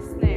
snap.